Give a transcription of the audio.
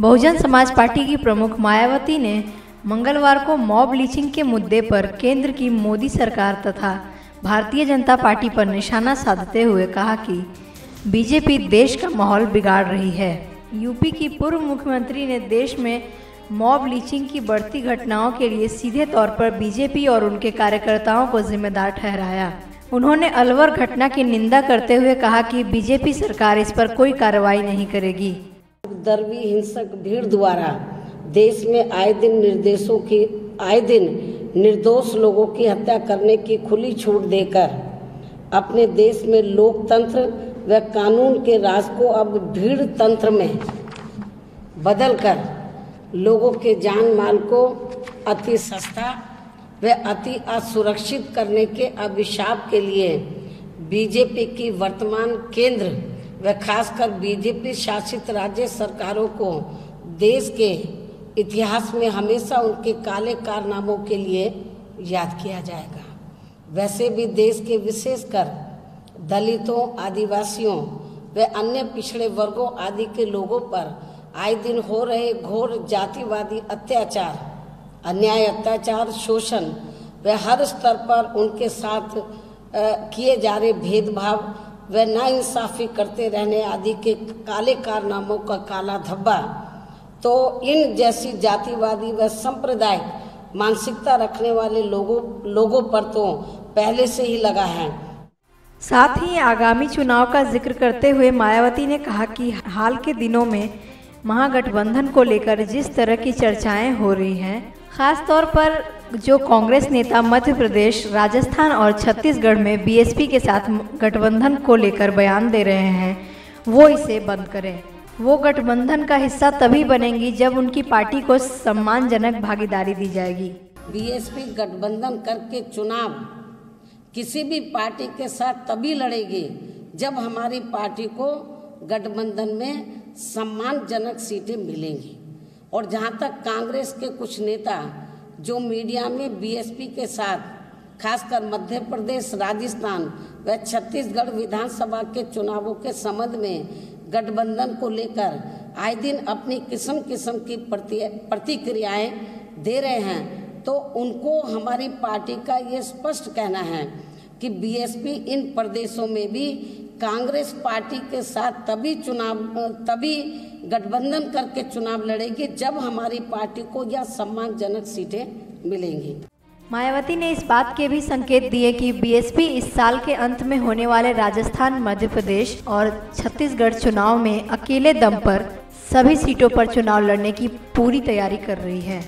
Bahujan Samaj party की प्रमुख मायावती ने मंगलवार को मॉब लीचिंग के मुद्दे पर केंद्र की मोदी सरकार तथा भारतीय जनता पार्टी पर निशाना साधते हुए कहा कि बीजेपी देश का माहौल बिगाड़ रही है। यूपी की पूर्व मुख्यमंत्री ने देश में मॉब लीचिंग की बढ़ती घटनाओं के लिए सीधे तौर पर बीजेपी और उनके कार्यकर्ताओं को जिम्मेदार ठहराया। उन्होंने अलवर घटना की निंदा करते हुए कहा कि बीजेपी सरकार इस पर कोई कार्रवाई नहीं करेगी। दरवी हिंसक भीड़ द्वारा देश में आए दिन निर्देशों की, आए दिन निर्दोष लोगों की हत्या करने की खुली छूट देकर अपने देश में लोकतंत्र व कानून के राज को अब भीड़ तंत्र में बदलकर लोगों के जान माल को अति सस्ता व अति असुरक्षित करने के अभिशाप के लिए बीजेपी की वर्तमान केंद्र व खासकर बीजेपी शासित राज्य सरकारों को देश के इतिहास में हमेशा उनके काले कारनामों के लिए याद किया जाएगा। वैसे भी देश के विशेषकर दलितों, आदिवासियों व अन्य पिछड़े वर्गों आदि के लोगों पर आए दिन हो रहे घोर जातिवादी अत्याचार, अन्याय, अत्याचार, शोषण व हर स्तर पर उनके साथ किए जा रहे भेदभाव व नाइंसाफी करते रहने आदि के काले कारनामों का काला धब्बा। तो इन जैसी जातिवादी व सांप्रदायिक मानसिकता रखने वाले लोगों लोगों पर तो पहले से ही लगा है। साथ ही आगामी चुनाव का ज़िक्र करते हुए मायावती ने कहा कि हाल के दिनों में महागठबंधन को लेकर जिस तरह की चर्चाएँ हो रही हैं खास तौर पर जो कांग्रेस नेता मध्य प्रदेश, राजस्थान और छत्तीसगढ़ में बीएसपी के साथ गठबंधन को लेकर बयान दे रहे हैं, वो इसे बंद करें। वो गठबंधन का हिस्सा तभी बनेंगी जब उनकी पार्टी को सम्मानजनक भागीदारी दी जाएगी। बीएसपी गठबंधन करके चुनाव किसी भी पार्टी के साथ तभी लड़ेगी जब हमारी पार्टी को गठबंधन में सम्मानजनक सीटें मिलेंगी। और जहाँ तक कांग्रेस के कुछ नेता जो मीडिया में बीएसपी के साथ, खासकर मध्य प्रदेश, राजस्थान व छत्तीसगढ़ विधानसभा के चुनावों के संबंध में गठबंधन को लेकर आए दिन अपनी किस्म किस्म की प्रतिक्रियाएँ दे रहे हैं तो उनको हमारी पार्टी का ये स्पष्ट कहना है कि बीएसपी इन प्रदेशों में भी कांग्रेस पार्टी के साथ तभी चुनाव, तभी गठबंधन करके चुनाव लड़ेगी जब हमारी पार्टी को यह सम्मानजनक सीटें मिलेंगी। मायावती ने इस बात के भी संकेत दिए कि बीएसपी इस साल के अंत में होने वाले राजस्थान, मध्य प्रदेश और छत्तीसगढ़ चुनाव में अकेले दम पर सभी सीटों पर चुनाव लड़ने की पूरी तैयारी कर रही है।